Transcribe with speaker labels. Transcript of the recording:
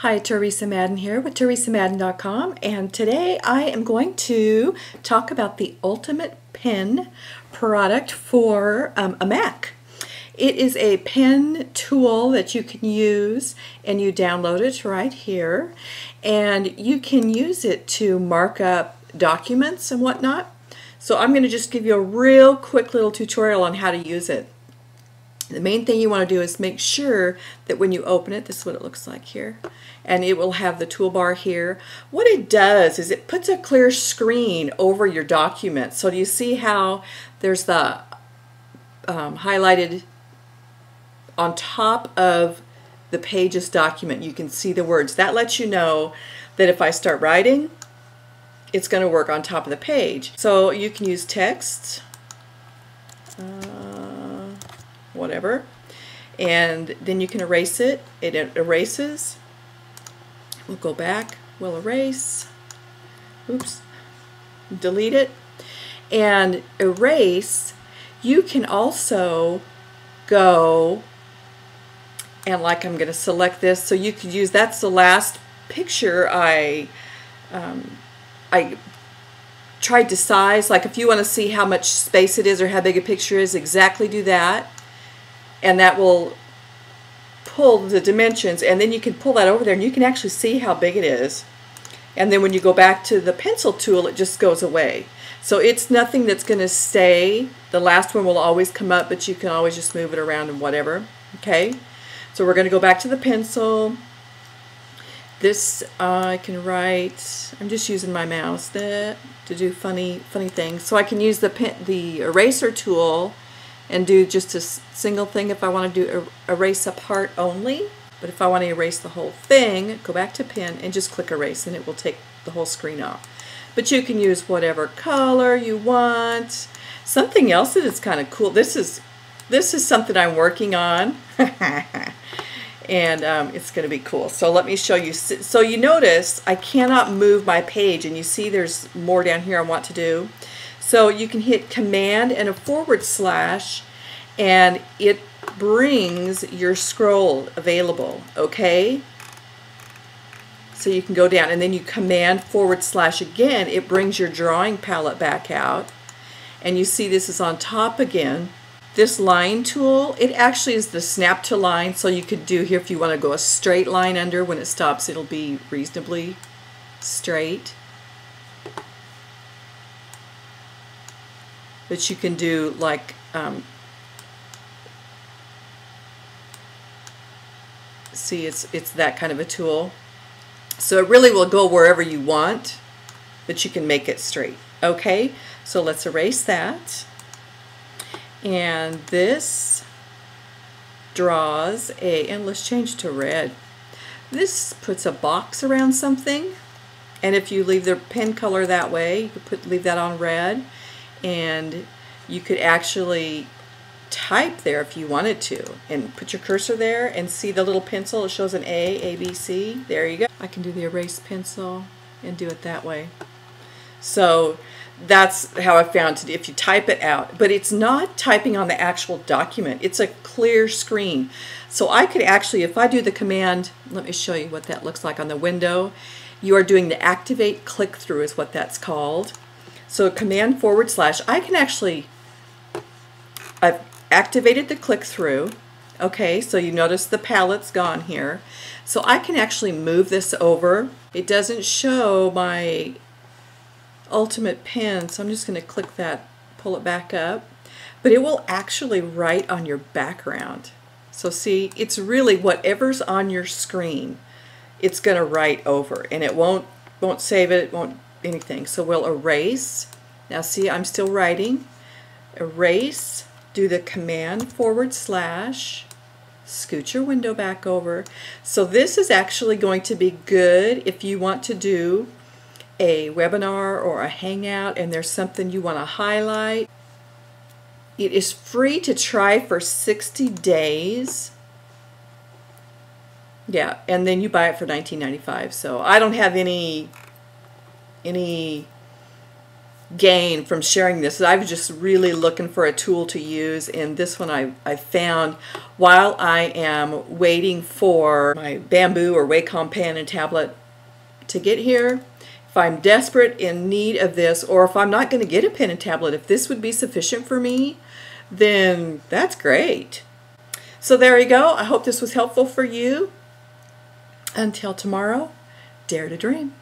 Speaker 1: Hi, Theresa Madden here with theresamadden.com and today I am going to talk about the Ultimate Pen product for um, a Mac. It is a pen tool that you can use and you download it right here and you can use it to mark up documents and whatnot. So I'm going to just give you a real quick little tutorial on how to use it. The main thing you want to do is make sure that when you open it, this is what it looks like here, and it will have the toolbar here. What it does is it puts a clear screen over your document. So do you see how there's the um, highlighted on top of the pages document, you can see the words. That lets you know that if I start writing, it's going to work on top of the page. So you can use text. Uh, whatever. And then you can erase it. It erases. We'll go back. We'll erase. Oops. Delete it. And erase, you can also go and like I'm going to select this so you could use that's the last picture I um, I tried to size like if you want to see how much space it is or how big a picture is exactly do that and that will pull the dimensions and then you can pull that over there and you can actually see how big it is. And then when you go back to the pencil tool it just goes away. So it's nothing that's going to stay. The last one will always come up but you can always just move it around and whatever okay? So we're going to go back to the pencil. This uh, I can write I'm just using my mouse that to do funny funny things. So I can use the pen, the eraser tool and do just a single thing if I want to do erase a part only. But if I want to erase the whole thing, go back to pen and just click erase and it will take the whole screen off. But you can use whatever color you want. Something else that is kind of cool. This is this is something I'm working on. and um, it's going to be cool. So let me show you. So you notice I cannot move my page and you see there's more down here I want to do. So you can hit command and a forward slash and it brings your scroll available, okay? So you can go down and then you command forward slash again, it brings your drawing palette back out. And you see this is on top again. This line tool, it actually is the snap to line, so you could do here if you want to go a straight line under, when it stops it'll be reasonably straight. That you can do like um, see it's it's that kind of a tool. So it really will go wherever you want but you can make it straight okay? So let's erase that. And this draws a and let's change to red. This puts a box around something and if you leave the pen color that way you could put leave that on red and you could actually type there if you wanted to and put your cursor there and see the little pencil. It shows an A, A, B, C. There you go. I can do the erase pencil and do it that way. So that's how I found to do if you type it out. But it's not typing on the actual document. It's a clear screen. So I could actually if I do the command let me show you what that looks like on the window. You are doing the activate click through is what that's called so command forward slash, I can actually, I've activated the click through. Okay, so you notice the palette's gone here. So I can actually move this over. It doesn't show my ultimate pen, so I'm just going to click that, pull it back up. But it will actually write on your background. So see, it's really whatever's on your screen, it's going to write over, and it won't won't save it, it won't anything. So we'll erase. Now see, I'm still writing. Erase, do the command forward slash, scoot your window back over. So this is actually going to be good if you want to do a webinar or a hangout and there's something you want to highlight. It is free to try for 60 days. Yeah, and then you buy it for $19.95. So I don't have any any gain from sharing this. I was just really looking for a tool to use, and this one I, I found while I am waiting for my bamboo or Wacom pen and tablet to get here. If I'm desperate in need of this, or if I'm not going to get a pen and tablet, if this would be sufficient for me, then that's great. So there you go. I hope this was helpful for you. Until tomorrow, dare to dream.